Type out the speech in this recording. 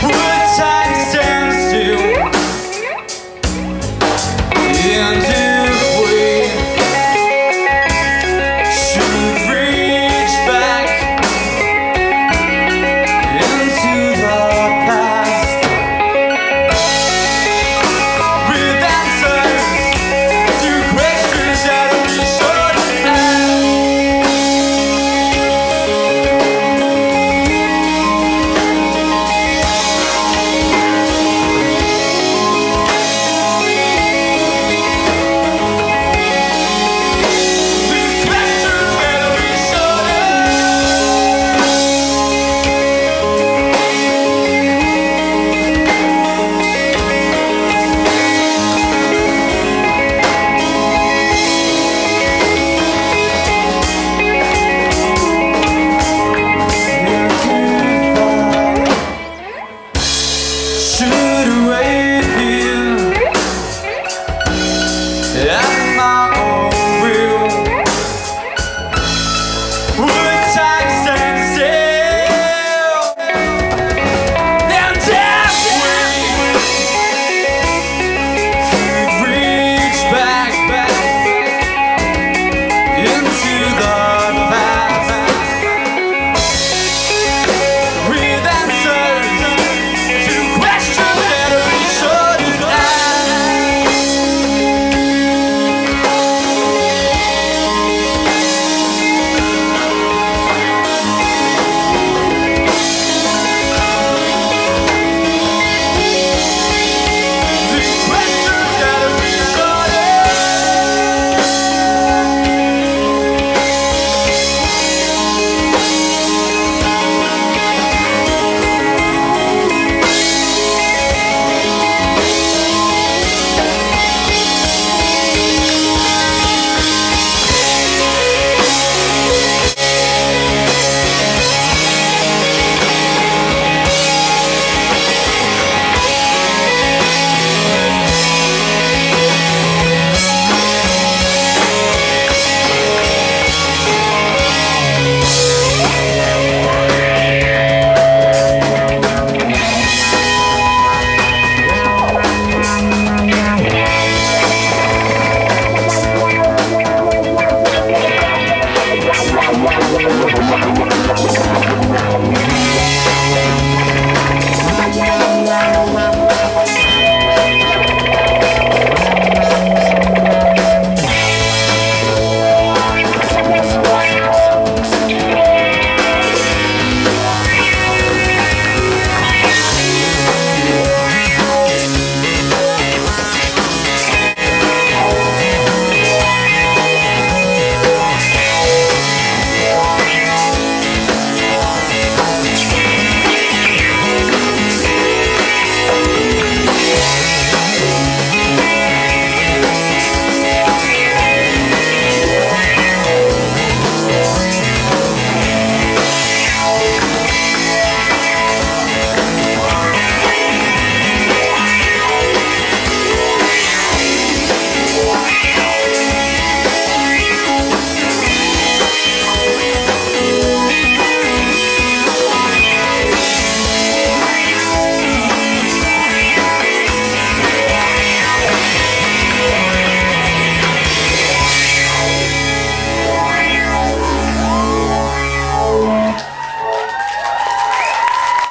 Hey.